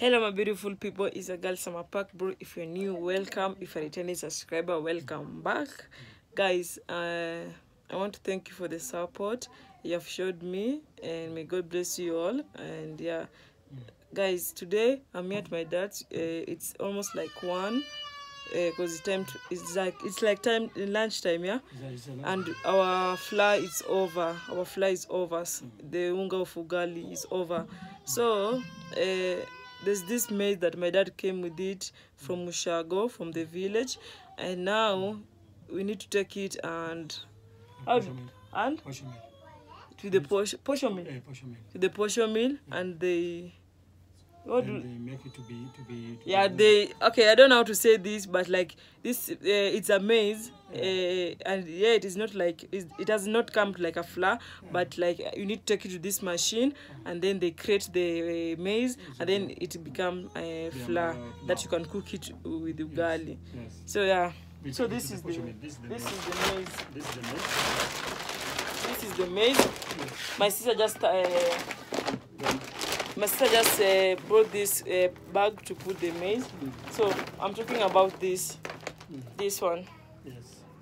Hello, my beautiful people. It's a girl Sama pacbro. If you're new, welcome. If you're a returning subscriber, welcome back, guys. Uh, I want to thank you for the support you have showed me, and may God bless you all. And yeah, guys, today I'm here at my dad's. Uh, it's almost like one, because it's time. To, it's like it's like time lunchtime, yeah. and our fly is over our fly is over the unga of ugali is over so uh, there's this maize that my dad came with it from mushago from the village and now we need to take it and how, and? To the posh, posho mill. To the posho mill and they what do, they make it to be to be. To yeah be they okay i don't know how to say this but like this uh, it's a maize uh, and yeah it is not like it, does not come like a flour but like you need to take it to this machine and then they create the uh, maize and then it become a flour that you can cook it with ugali Yes. so yeah. So this is the. This is the this is the maize This is the maize. this is the maize my sister just uh, my sister just uh, brought this uh, bag to put the maize. So i'm talking about this this one. Yes.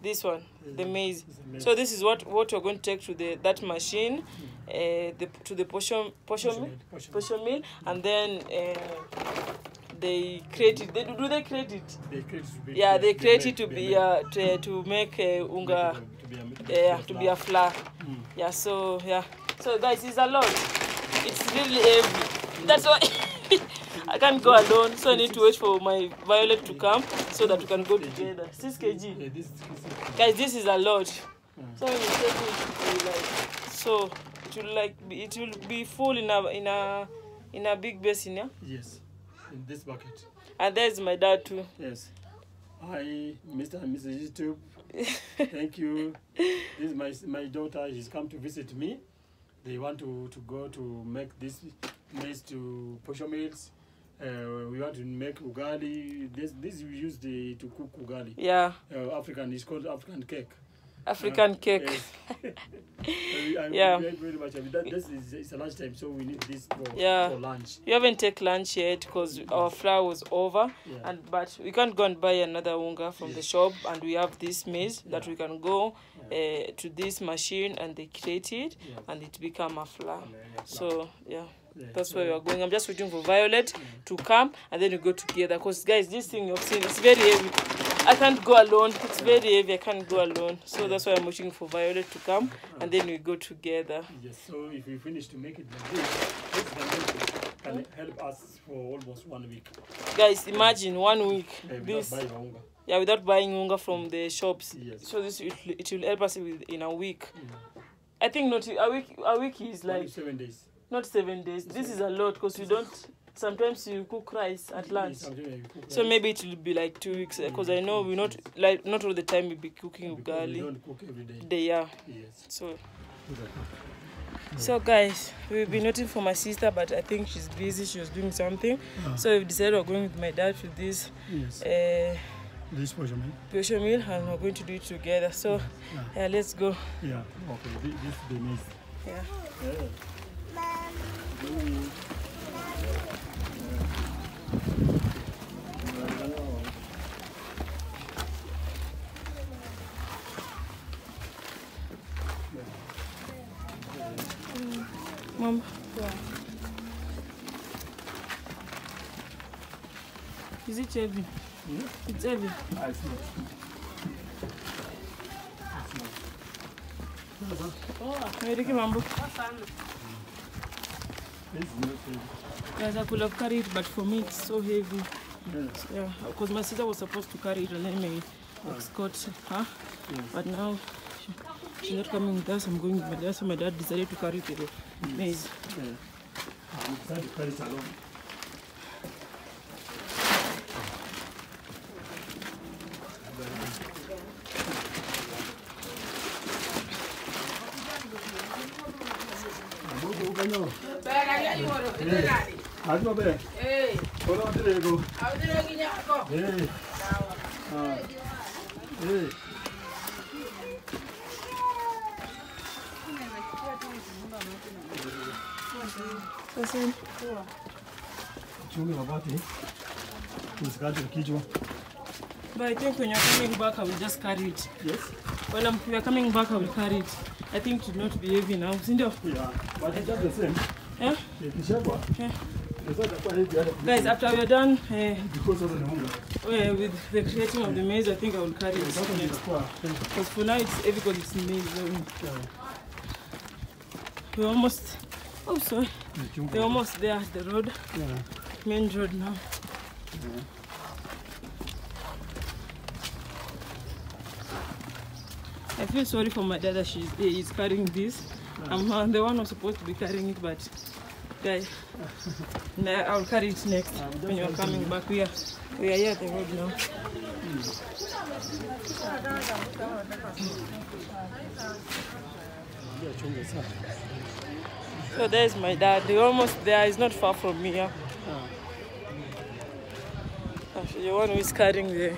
this one the maize. the maize. so this is what what we're going to take to the that machine uh, the, to the portion portion Portion mill portion portion mill and then uh, they create it. They do they create it? They create it be. yeah they create it to be be made- uh, to, to make uh, unga it to be a- yeah to be a flour. Mm. yeah so yeah. So guys it's a lot it's really heavy that's why i can't go alone so i need to wait for my violet to come so that we can go together 6 kg this, this is, guys this is a lot Mm. so when you take it it will like so it will like be, it will be full in a in a in a big basin yeah yes, in this bucket. and there's my dad too Yes. Hi, Mr. and Mrs. YouTube. Thank you. This is my my daughter. She's come to visit me. They want to, to go to make this maize to posho mills. Uh, we want to make ugali. This this we use the to cook ugali. yeah Uh, African. It's called African cake. african cake Yes. Yeah. very, very much. I mean, that, this is it's a lunchtime, so we need this for, Yeah. for lunch. you haven't take lunch yet because our flour was over Yeah. and but we can't go and buy another unga from the shop and we have this maize that we can go uh, to this machine and they create it Yeah. and it become a flour. Yeah, so yeah. Yeah. that's where we are going. I'm just waiting for violet to come and then we go together because guys this thing you've seen it's very heavy. I can't go alone. It's very heavy. I can't go alone. So that's why i'm waiting for violet to come and then we go together. Yes, so if we finish to make it like this, this can help, us for almost one week. guys imagine one week. This. Yeah without buying unga from the shops Yes. so this it, it will help us with, in a week Yeah. i think not a week a week is Only like seven days. not seven days this is a lot because you don't sometimes you cook rice at lunch so maybe it will be like two weeks uh, because i know we're not like not all the time we'll be cooking because we ugali don't cook every day. they are Yes. so mm. so guys we've been waiting for my sister but i think she's busy she was doing something ah. so we've decided we're going with my dad to this Yes. uh This. Pusho meal and we're going to do it together so Yeah. yeah let's go Yeah. Okay. This, this is the maize. yeah Yeah. Mom is it heavy It's heavy Ah, it's not. Not. Mambo guys i could have carried it but for me it's so heavy Yes. yeah because my sister was supposed to carry it and then my escort her Yes. but now she, she's not coming with us i'm going with my dad so my dad decided to carry the maize Yeah. You decided to carry it alone. Azuma be. Kola dire go. Eh. Ah. Eh. Listen. uchunge mabati usikate kichwa. But I think when you're coming back, I will just carry it. Yes. When I'm, we are coming back, I will carry it. I think it will not be heavy now. Sindio? Yeah, but it's just the same. Yeah? Ikishakwa, Yeah. it's not quite heavy hata Guys, after we're done uh, because sasa ni unga. uh, with the creating of the maize, I think I will carry it next. Because for now, it's heavy because it's maize. So we're almost, oh, sorry. We're almost there at the road, Yeah. main road now. I feel sorry for my dad that she's, he is carrying this. I'm the one who's supposed to be carrying it, but guy, I'll carry it next um, when you're coming back. We are, we are here at the road now. Ndio chungu sana. So there's my dad. They're almost there. He's not far from me. Yeah. Ah. Actually, the one who is carrying the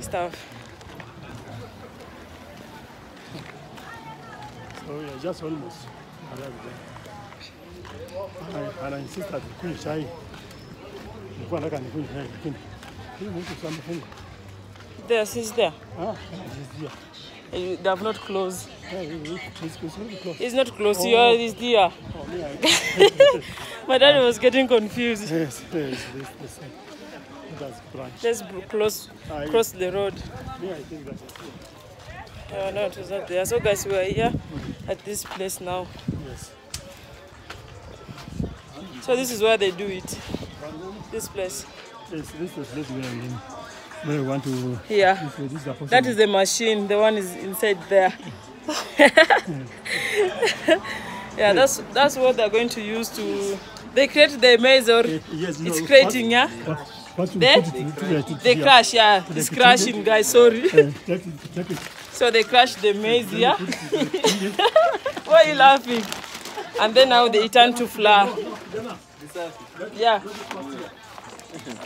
stuff. So we are just almost arrived there. Ana- Ana insist ati kunywe chai. Nilikuwa nataka nikunywe chai lakini huyu mtu amefunga. There, he's there. Ah, he's here. Eh, They have not closed. Yeah, he- he- he's he's already close. He's not are. He's there. Oh, My dad was getting confused. Yes, yes, this, this, that's branch. Just br- close, I, cross the road. me, I think that is Uh, no, it was not there. So guys, we are here at this place now. yes. So this is where they do it. This place. Yes, this is the place where we, where we want to. Here. This, this is the. That is the machine. The one is inside there. yeah, that's that's what they're going to use to. They create the maize or Eh, yes, no, it's what- creating, yeah. What, what to There? put it, to, to, to, They yeah. crash, yeah. It's crashing, guys. Sorry. Eh, take it, take it. So they crash the maize, yeah. Why are you laughing? And then now they turn to flour. Yeah.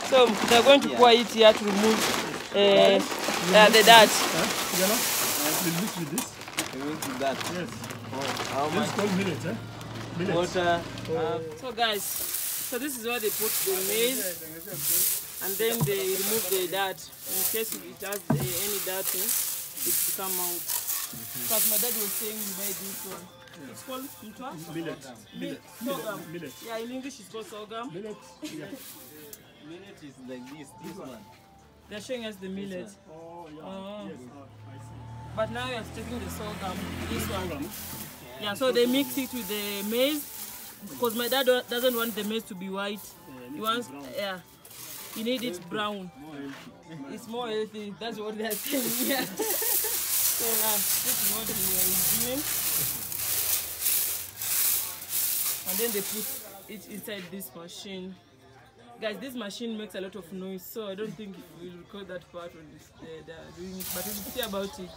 So they're going to pour it here to remove uh, uh, the dirt. You? We'll mix with this. that. Yes. Oh, How much called millet, eh? Millet. water? So guys, so this is where they put the maize and then they remove the dirt in case it has uh, any dirt it to come out. Because my dad was saying you buy this one. It's called mtwa? Millet. Millet. Sorghum. Millet. Yeah, in English it's called sorghum. Millet. Yeah. minute is like this, this one. They're showing us the millet. Oh, yeah. Oh. Yes. Oh, I see. But now we are taking the sorghum, this one. Yeah, so they mix it with the maize because my dad doesn't want the maize to be white. He wants, yeah, he need it brown. It's more healthy. That's what they're saying. Yeah. so now this is what we are doing, and then they put it inside this machine. Guys, this machine makes a lot of noise, so I don't think we'll record that part when they're doing it, but we'll see about it.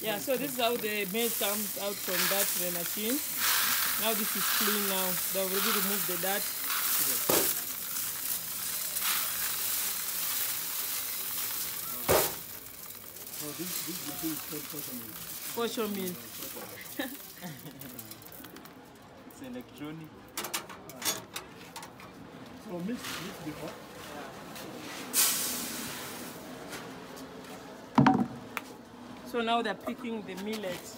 Yeah, so this is how the maize comes out from that machine. Now this is clean now. They already removed the dirt. So this, this, this is called cotton millet. Posho mill. It's electronic. So mix, mix before. So now they're picking the millet.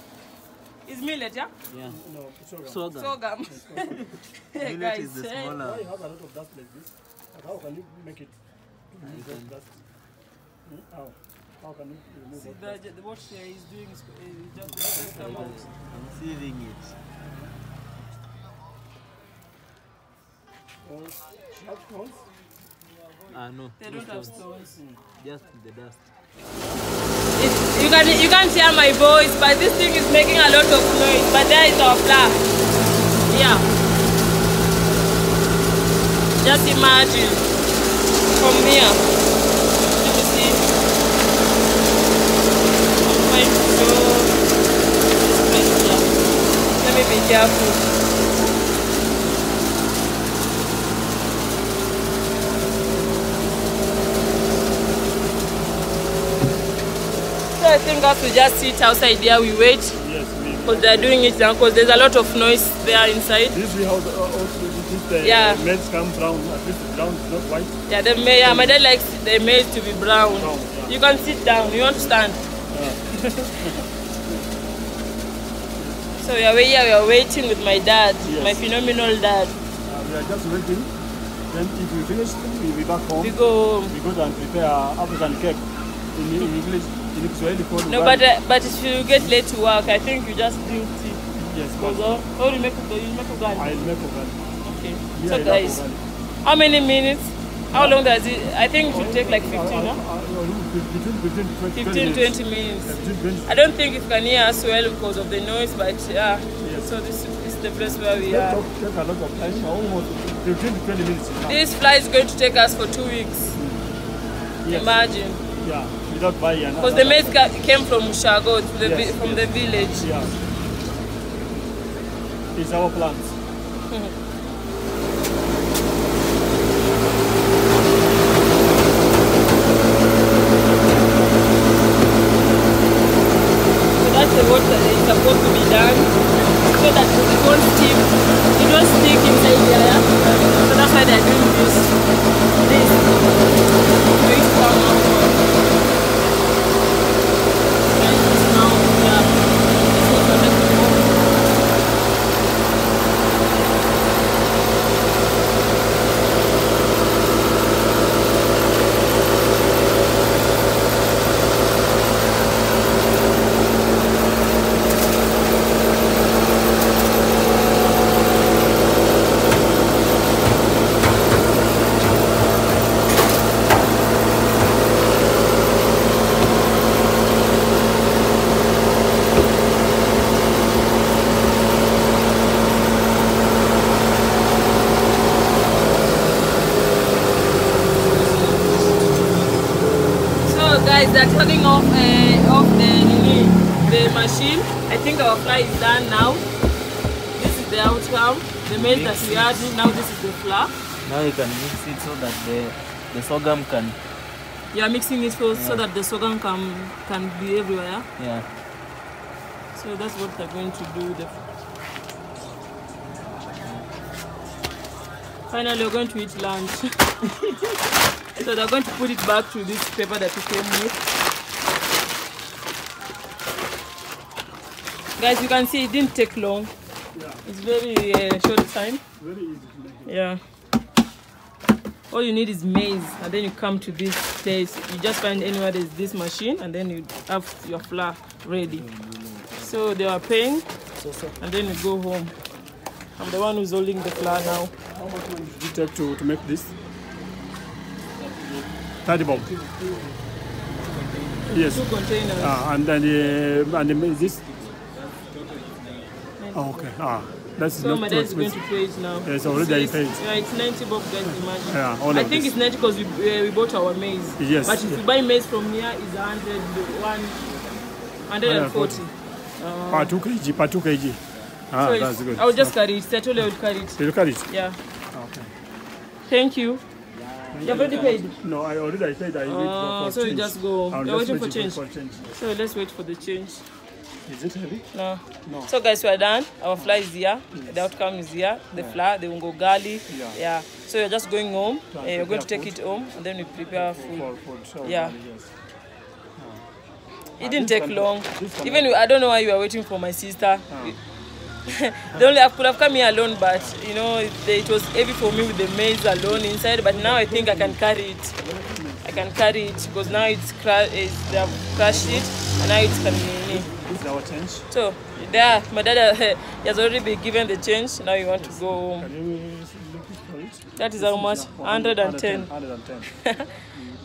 Is millet, yeah? Yeah. No, sorghum. Sorghum. Sorghum. Millet Guys, is the eh? Why you have a lot of dust like this? But how can you make it to remove that dust? Hmm? How? How can you remove See, that the, dust? the, what she is doing is uh, just, just come out. I'm sealing it. Or sharp stones? Ah, no. They don't have stones. stones. Just the dust. You can you can't hear my voice, but this thing is making a lot of noise. But there is our flour. Yeah. Just imagine from here. See. To place here. Let me be careful. I think us we just sit outside there, we wait Yes, we. because they're doing it now because there's a lot of noise there inside. This we have uh, also this uh, Yeah. maize come brown. At least brown, is not white. Yeah, the ma- yeah, my dad likes the maize to be brown. Brown, yeah. You can sit down. You want to stand? Yeah. So we are here. We are waiting with my dad, Yes. my phenomenal dad. Uh, we are just waiting. Then if we finish, we will be back home. We go. We go and prepare African cake. In, in English, in Kiswahili called No, but uh, but if you get late to work, I think you just drink tea. yes, Because oh, you make you make ugali. I'll make ugali. Okay. Me, So guys, how many minutes? How long does it? I think it should take like 15, Uh, uh, no? between 15 20, 15, 20 minutes. Yeah, between 20 I don't think you can hear us well because of the noise, but yeah. Yes. So this is the place where we are. take a lot of time, almost 15 to 20 minutes. This flight is going to take us for two weeks. Yes. Imagine. Yeah, without buying. Because the maize ca- came from Shago, to the Yes, from the village. Yeah. It's our plans. So that's the water that is supposed to be done. So that it won't stick. It won't stick inside there. So that's why they're doing this. This. So it's come out. And it's now, yeah. This was the next one. So guys, they're turning off uh, off the the machine. I think our fly is done now. This is the outcome. The maize that we had. Now this is the flour. Now you can mix it so that the the sorghum can You are mixing it for, so that the sorghum can can be everywhere. yeah? yeah. So that's what they're going to do. The Finally, we're going to eat lunch. so they're going to put it back to this paper that we came with. Guys, you can see it didn't take long. It's very uh, short time. Very easy to make. Yeah. All you need is maize, and then you come to this place. You just find anywhere there's this machine, and then you have your flour ready. So they are paying, and then you go home. I'm the one who's holding the flour now. How much time did you take to, to make this? 30 bob. Yes. Two containers. Ah, and then uh, and then this. Oh, okay. Ah, that's so my dad is going to pay it now. Yes, already So paid. Yeah, it's 90 bob, guys, imagine. Yeah, all I think this. it's 90 because we, uh, we bought our maize. Yes, But if yeah. you buy maize from here, it's 100, one, 140. Uh, Per 2 kg, per 2 kg. Ah, so that's good. I will just carry it. I told you I would carry it. You at it. Yeah. Okay. Thank you. You have already paid. No, I already I paid. I wait Ah, for, for so you just go. I'll You're just waiting for change. For change. So let's wait for the change. Is it heavy? No. No. So guys, we are done. Our fly is here. The outcome is here. The flour, the ungo gali. Yeah. Yeah. So you're just going home. Uh, you're going to take it home, and then we prepare food. For, for sure. Yeah. Yes. It didn't take long. Even I don't know why you were waiting for my sister. They only I could have come here alone, but you know it, it was heavy for me with the maize alone inside. But now I think I can carry it. I can carry it because now it's, cra- it's they have crushed it, and now it's coming. This is our change. So there, my dad uh, he has already been given the change. Now you want to go home. Can you look for it? That is how much? 110. 110.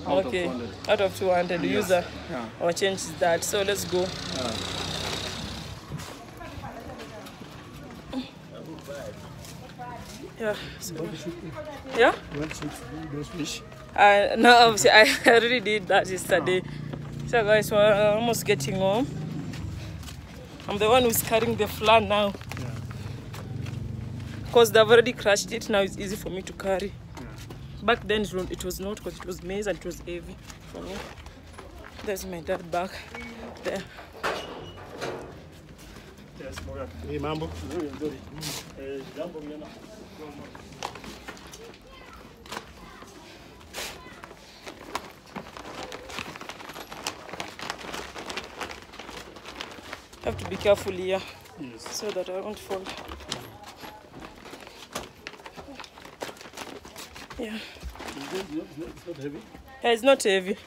Out Okay, Of 200. out of 200. The Yes. user, Yeah. our change is that. So let's go. Yeah. Yeah. So, yeah. You want those fish? Uh, no, obviously, I already did that yesterday. So, guys, we're almost getting home. I'm the one who's carrying the flour now. Yeah. Because they've already crushed it, now it's easy for me to carry. Back then, it was, it was not because it was maize and it was heavy for me. There's my dad back there. Hii mambo Nzuri, nzuri. Eh, jambo mjana. have to be careful here Yes. so that I won't fall. Yeah. It's not, it's not, it's not heavy. Yeah, it's not heavy.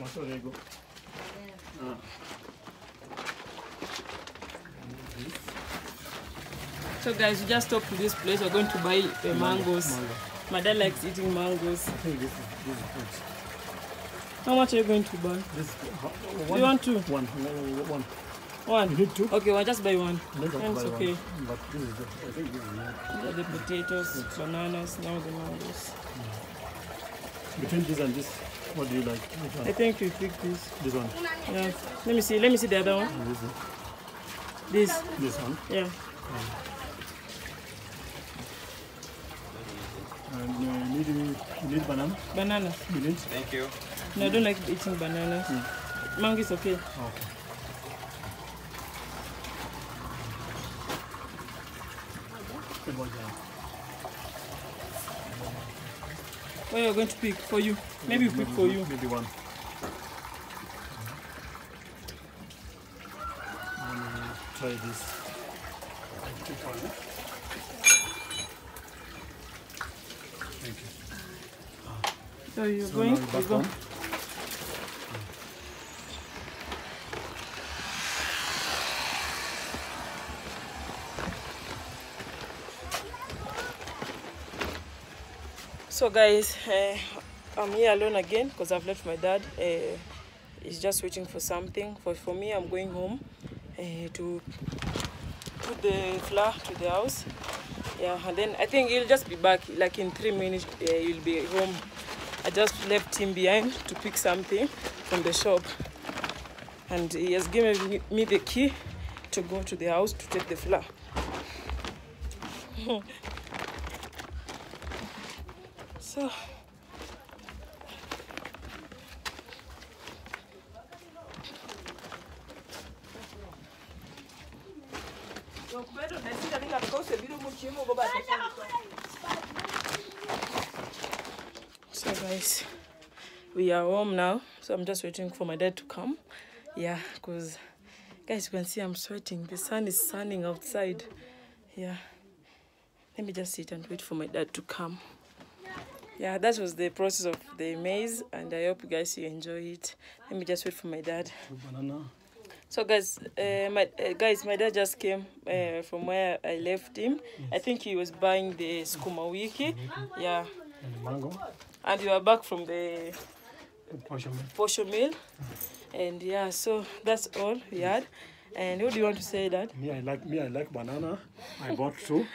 Ah. So guys, we just stopped to this place. We're going to buy uh, mangoes. Mango. My dad likes eating mangoes. This is this is. How much are you going to buy? This uh, Do you want two? One. No, one. One. You need two? Okay, well just buy one. It's okay. One. But this is. I think this is are the potatoes, bananas, now the mangoes. Between this and this, what do you like? Which I think we pick this. This one. Yeah. Let me see. Let me see the other one. This, one. This. this one? Yeah. And uh, you need you need banana? Bananas. You need? Thank you. No, I don't like eating bananas. Mango is okay. Okay. Good boy, What are you going to pick for you? Maybe we pick for you. Maybe one. Let me try this. Take one? Thank you. So you're So going? now You back So guys, uh, I'm here alone again because I've left my dad. Uh, he's just waiting for something. For for me, I'm going home uh, to put the flour to the house. Yeah, and then I think he'll just be back like in three minutes. Uh, he'll be home. I just left him behind to pick something from the shop, and he has given me- the key to go to the house to take the flour. so. So guys, we are home now. So I'm just waiting for my dad to come. Yeah, because guys, you can see I'm sweating. The sun is sunning outside. Yeah. Let me just sit and wait for my dad to come. Yeah, that was the process of the maize, and I hope you guys you enjoy it. Let me just wait for my dad. So guys, uh, my uh, guys, my dad just came uh, from where I left him. I think he was buying the sukuma wiki. Yeah, And mango. and you are back from the Portion. meal. And yeah, so that's all we had. And what do you want to say, that? Me, I like me. I like banana. I bought two,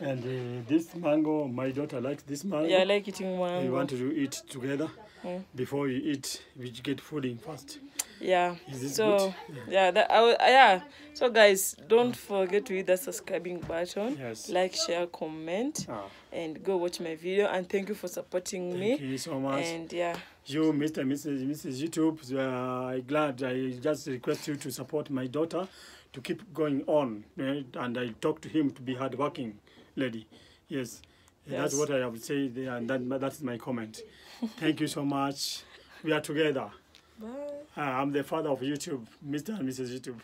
and uh, this mango. My daughter likes this mango. Yeah, I like eating one. we mango. want to eat together Mm. before you eat. We get food in first. Yeah. So good? yeah, that I, will- yeah. So guys, don't forget to hit the subscribing button, Yes. like, share, comment, Ah, and go watch my video. And thank you for supporting thank me. you so much. And yeah, You, Mr. and Mrs. Mrs. YouTube, uh, I'm glad. I just request you to support my daughter to keep going on. eh, And I talk to him to be hardworking lady. Yes. That's what I would say, there, and that, that's my comment. Thank you so much. We are together. bye. Uh, I'm the father of YouTube, Mr. and Mrs. YouTube.